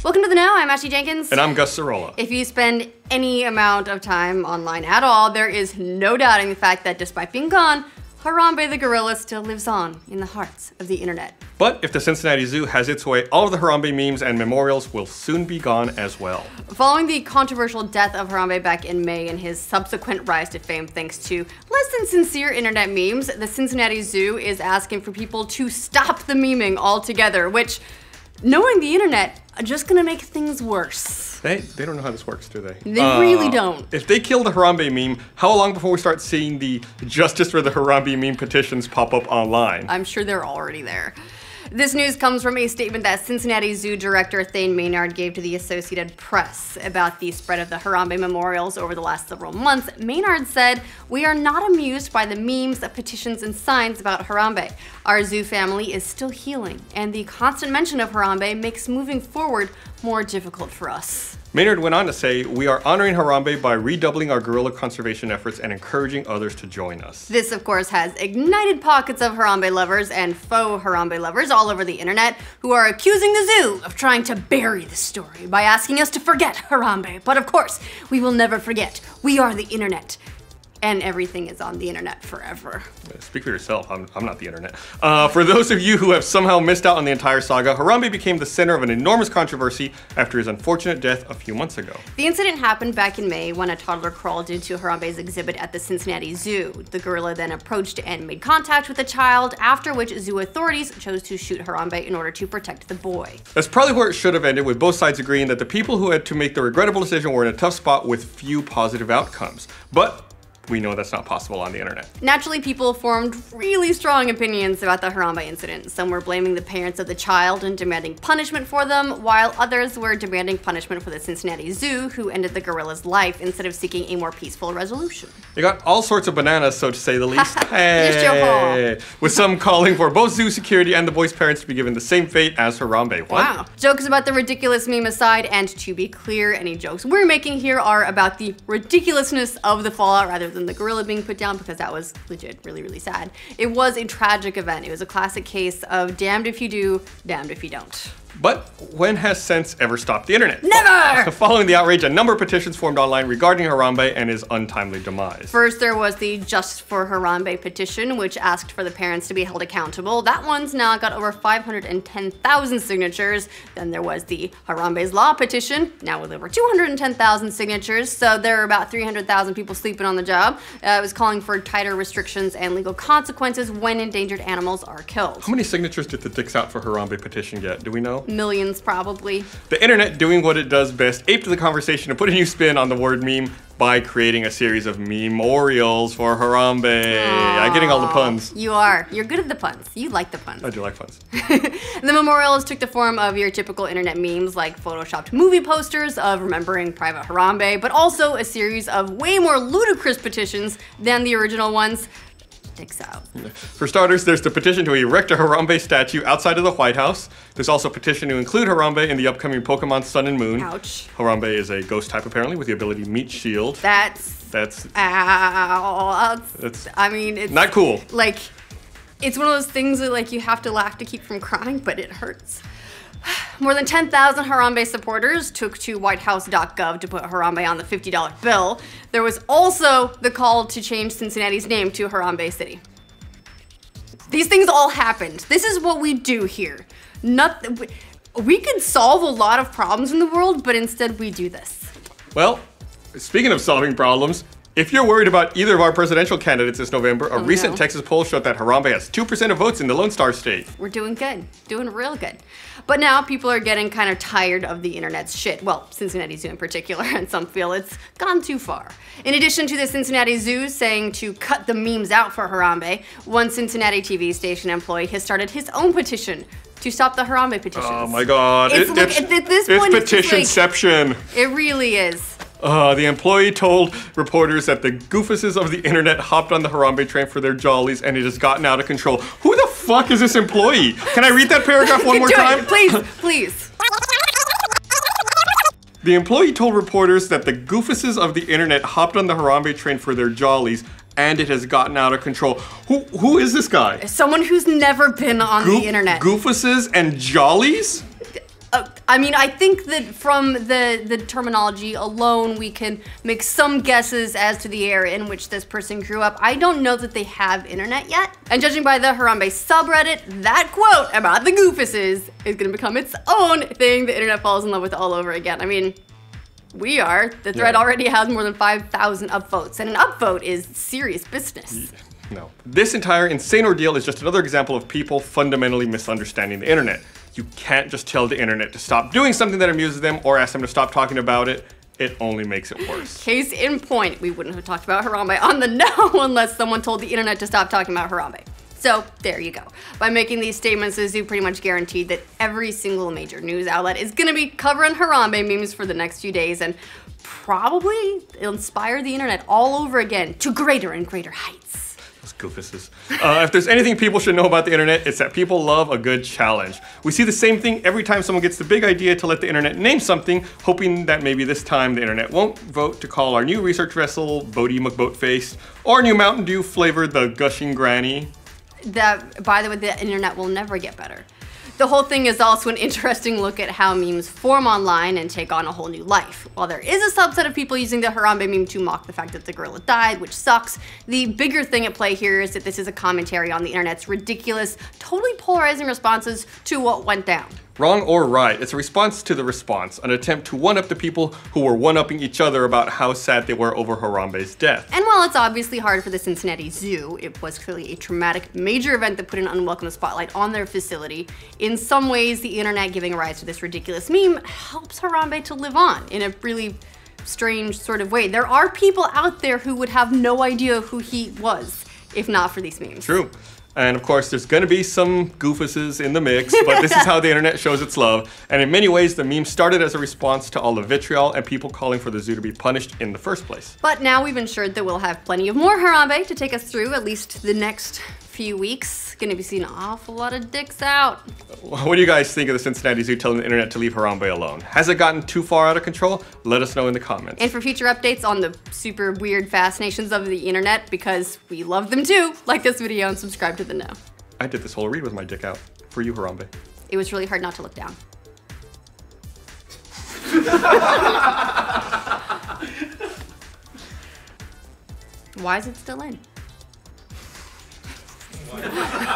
Welcome to the Know. I'm Ashley Jenkins. And I'm Gus Sorola. If you spend any amount of time online at all, there is no doubting the fact that despite being gone, Harambe the gorilla still lives on in the hearts of the internet. But if the Cincinnati Zoo has its way, all of the Harambe memes and memorials will soon be gone as well. Following the controversial death of Harambe back in May and his subsequent rise to fame thanks to less than sincere internet memes, the Cincinnati Zoo is asking for people to stop the meming altogether, which knowing the internet, just gonna make things worse. They, they don't know how this works, do they? They uh, really don't. If they kill the Harambe meme, how long before we start seeing the Justice for the Harambe meme petitions pop up online? I'm sure they're already there. This news comes from a statement that Cincinnati Zoo director Thane Maynard gave to the Associated Press about the spread of the Harambe memorials over the last several months. Maynard said, We are not amused by the memes, petitions, and signs about Harambe. Our zoo family is still healing, and the constant mention of Harambe makes moving forward more difficult for us. Maynard went on to say, We are honoring Harambe by redoubling our gorilla conservation efforts and encouraging others to join us. This, of course, has ignited pockets of Harambe lovers and faux Harambe lovers all over the internet who are accusing the zoo of trying to bury the story by asking us to forget Harambe. But of course, we will never forget. We are the internet and everything is on the internet forever. Speak for yourself, I'm, I'm not the internet. Uh, for those of you who have somehow missed out on the entire saga, Harambe became the center of an enormous controversy after his unfortunate death a few months ago. The incident happened back in May when a toddler crawled into Harambe's exhibit at the Cincinnati Zoo. The gorilla then approached and made contact with the child, after which zoo authorities chose to shoot Harambe in order to protect the boy. That's probably where it should have ended, with both sides agreeing that the people who had to make the regrettable decision were in a tough spot with few positive outcomes. But we know that's not possible on the internet. Naturally, people formed really strong opinions about the Harambe incident. Some were blaming the parents of the child and demanding punishment for them, while others were demanding punishment for the Cincinnati Zoo, who ended the gorilla's life instead of seeking a more peaceful resolution. You got all sorts of bananas, so to say the least. hey, with some calling for both zoo security and the boy's parents to be given the same fate as Harambe. What? Wow. Jokes about the ridiculous meme aside, and to be clear, any jokes we're making here are about the ridiculousness of the fallout rather than the gorilla being put down because that was legit really, really sad. It was a tragic event. It was a classic case of damned if you do, damned if you don't. But when has sense ever stopped the internet? Never! Following the outrage, a number of petitions formed online regarding Harambe and his untimely demise. First, there was the Just for Harambe petition, which asked for the parents to be held accountable. That one's now got over 510,000 signatures. Then there was the Harambe's Law petition, now with over 210,000 signatures. So there are about 300,000 people sleeping on the job. Uh, it was calling for tighter restrictions and legal consequences when endangered animals are killed. How many signatures did the Dicks Out for Harambe petition get? Do we know? Millions, probably. The internet doing what it does best, aped the conversation to put a new spin on the word meme by creating a series of memorials for Harambe. Aww, I'm getting all the puns. You are. You're good at the puns. You like the puns. I do like puns. the memorials took the form of your typical internet memes like photoshopped movie posters of remembering Private Harambe, but also a series of way more ludicrous petitions than the original ones sticks out. For starters, there's the petition to erect a Harambe statue outside of the White House. There's also a petition to include Harambe in the upcoming Pokemon Sun and Moon. Ouch. Harambe is a ghost type apparently with the ability meat shield. That's that's ow. That's, that's I mean, it's not cool. Like it's one of those things that like you have to laugh to keep from crying, but it hurts. More than 10,000 Harambe supporters took to whitehouse.gov to put Harambe on the $50 bill. There was also the call to change Cincinnati's name to Harambe City. These things all happened. This is what we do here. Not we could solve a lot of problems in the world, but instead we do this. Well, speaking of solving problems, if you're worried about either of our presidential candidates this November, a oh, recent no. Texas poll showed that Harambe has 2% of votes in the Lone Star State. We're doing good. Doing real good. But now people are getting kind of tired of the internet's shit. Well, Cincinnati Zoo in particular, and some feel it's gone too far. In addition to the Cincinnati Zoo saying to cut the memes out for Harambe, one Cincinnati TV station employee has started his own petition to stop the Harambe petitions. Oh my god. It's, it, it's, at this point, it's petitionception. Like, it really is. Uh, the employee told reporters that the goofuses of the internet hopped on the Harambe train for their jollies and it has gotten out of control. Who the fuck is this employee? Can I read that paragraph one more time? It, please, please. The employee told reporters that the goofuses of the internet hopped on the Harambe train for their jollies and it has gotten out of control. Who who is this guy? Someone who's never been on Goof, the internet. Goofuses and jollies? Uh, I mean, I think that from the, the terminology alone, we can make some guesses as to the area in which this person grew up. I don't know that they have internet yet. And judging by the Harambe subreddit, that quote about the goofuses is gonna become its own thing the internet falls in love with all over again. I mean, we are. The thread Yeah. already has more than 5,000 upvotes, and an upvote is serious business. No. This entire insane ordeal is just another example of people fundamentally misunderstanding the internet. You can't just tell the internet to stop doing something that amuses them or ask them to stop talking about it. It only makes it worse. Case in point, we wouldn't have talked about Harambe on the no unless someone told the internet to stop talking about Harambe. So there you go. By making these statements, Zoo pretty much guaranteed that every single major news outlet is going to be covering Harambe memes for the next few days and probably inspire the internet all over again to greater and greater heights. Those goofuses. Uh, if there's anything people should know about the internet, it's that people love a good challenge. We see the same thing every time someone gets the big idea to let the internet name something, hoping that maybe this time the internet won't vote to call our new research vessel Boaty McBoatface, or new Mountain Dew flavored the Gushing Granny. that by the way the internet will never get better the whole thing is also an interesting look at how memes form online and take on a whole new life. While there is a subset of people using the Harambe meme to mock the fact that the gorilla died, which sucks, the bigger thing at play here is that this is a commentary on the internet's ridiculous, totally polarizing responses to what went down. Wrong or right, it's a response to the response, an attempt to one up the people who were one upping each other about how sad they were over Harambe's death. And while it's obviously hard for the Cincinnati Zoo, it was clearly a traumatic, major event that put an unwelcome spotlight on their facility. In some ways, the internet giving rise to this ridiculous meme helps Harambe to live on in a really strange sort of way. There are people out there who would have no idea who he was if not for these memes. True. And of course, there's gonna be some goofuses in the mix, but this is how the internet shows its love. And in many ways, the meme started as a response to all the vitriol and people calling for the zoo to be punished in the first place. But now we've ensured that we'll have plenty of more Harambe to take us through at least the next few weeks. Gonna be seeing an awful lot of dicks out. What do you guys think of the Cincinnati Zoo telling the internet to leave Harambe alone? Has it gotten too far out of control? Let us know in the comments. And for future updates on the super weird fascinations of the internet, because we love them too, like this video and subscribe to the know. I did this whole read with my dick out. For you, Harambe. It was really hard not to look down. Why is it still in? Yeah.